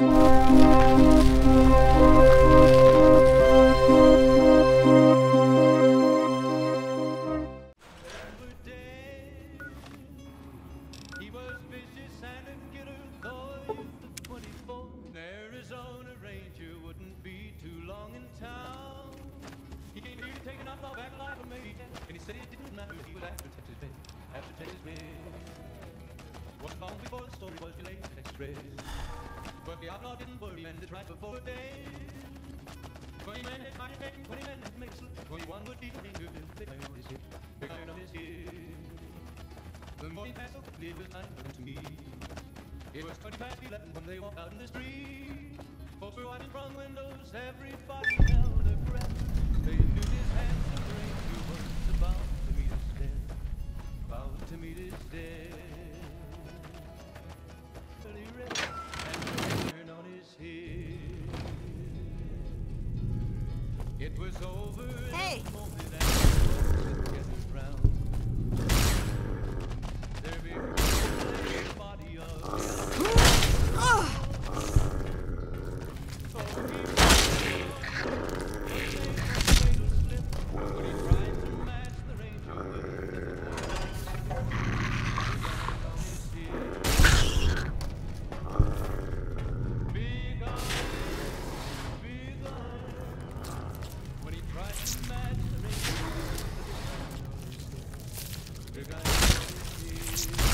He Thank you.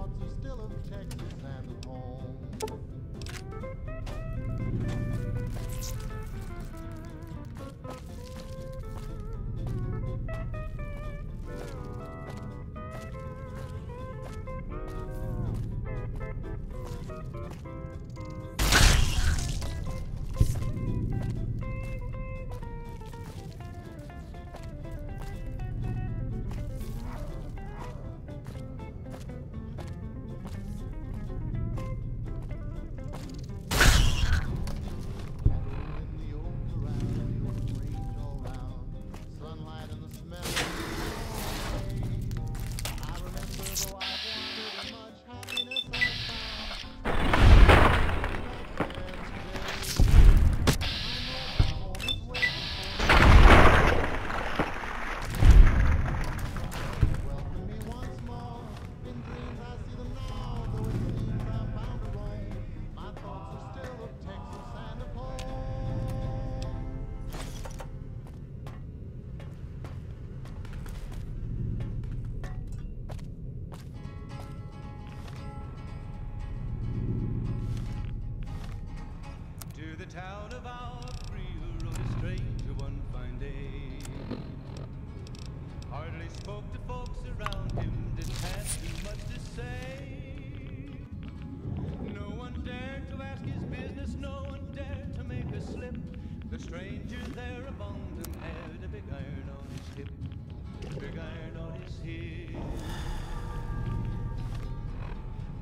Thoughts are still of Texas and of home.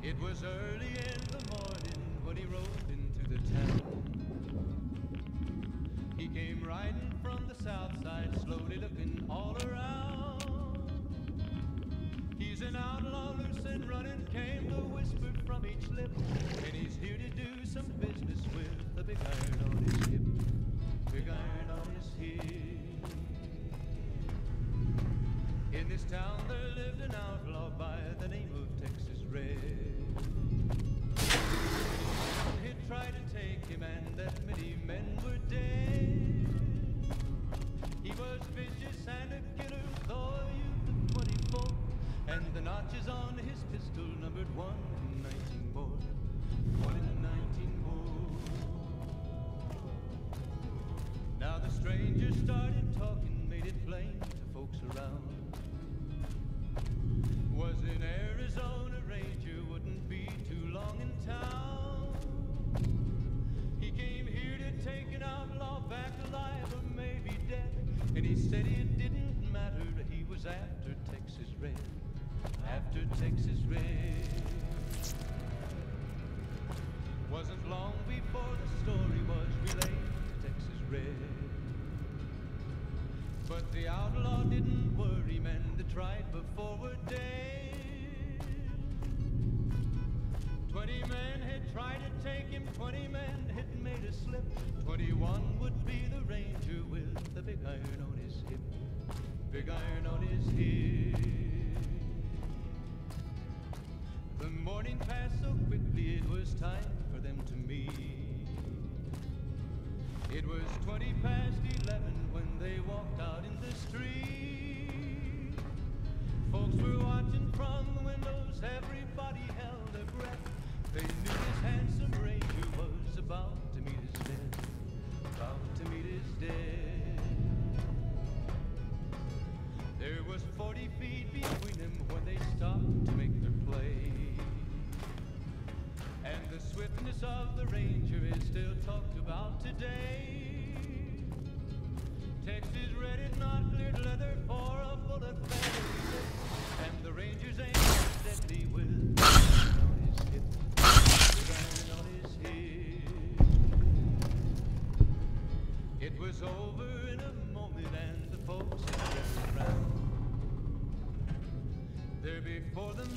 It was early in the morning when he rode into the town. He came riding from the south side, slowly looking all around. He's an outlaw, loose and running, came the whisper from each lip. The name of Texas Red. He'd try to take him, and that many men were dead. He was vicious and a killer, though youth of 24, and the notches on his pistol numbered one in 19 more. One in 19 more. Now the stranger started talking, made it plain to folks around. In Arizona Ranger, wouldn't be too long in town. He came here to take an outlaw back alive or maybe dead. And he said it didn't matter, he was after Texas Red. After Texas Red. Wasn't long before the story was relayed to Texas Red. But the outlaw didn't worry, men that tried before were dead. Twenty-one would be the ranger with the big iron on his hip. Big iron on his hip. The morning passed so quickly, it was time for them to meet. It was twenty past eleven when they walked out in the street. Folks were watching from the windows, everybody held their breath. They knew this handsome ranger was about There was forty feet between them when they stopped to make their play. And the swiftness of the ranger is still talked about today. Texas red is not leather for a bullet And the ranger's is deadly with over in a moment and the folks had gathered round. There before them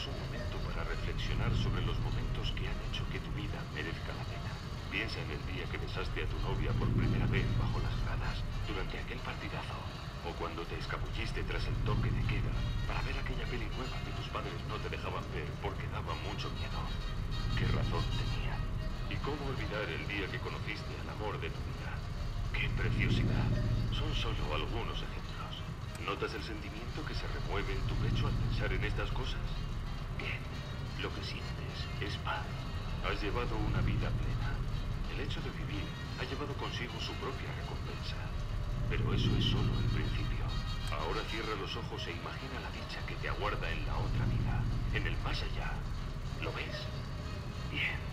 Tomémonos un momento para reflexionar sobre los momentos que han hecho que tu vida merezca la pena. Piensa en el día que besaste a tu novia por primera vez bajo las gradas, durante aquel partidazo, o cuando te escabulliste tras el toque de queda para ver aquella peli nueva que tus padres no te dejaban ver porque daba mucho miedo. ¿Qué razón tenía? ¿Y cómo olvidar el día que conociste al amor de tu vida? ¡Qué preciosidad! Son solo algunos ejemplos. ¿Notas el sentimiento que se remueve en tu pecho al pensar en estas cosas? Lo que sientes es paz. Has llevado una vida plena. El hecho de vivir ha llevado consigo su propia recompensa. Pero eso es solo el principio. Ahora cierra los ojos e imagina la dicha que te aguarda en la otra vida, en el más allá. ¿Lo ves? Bien.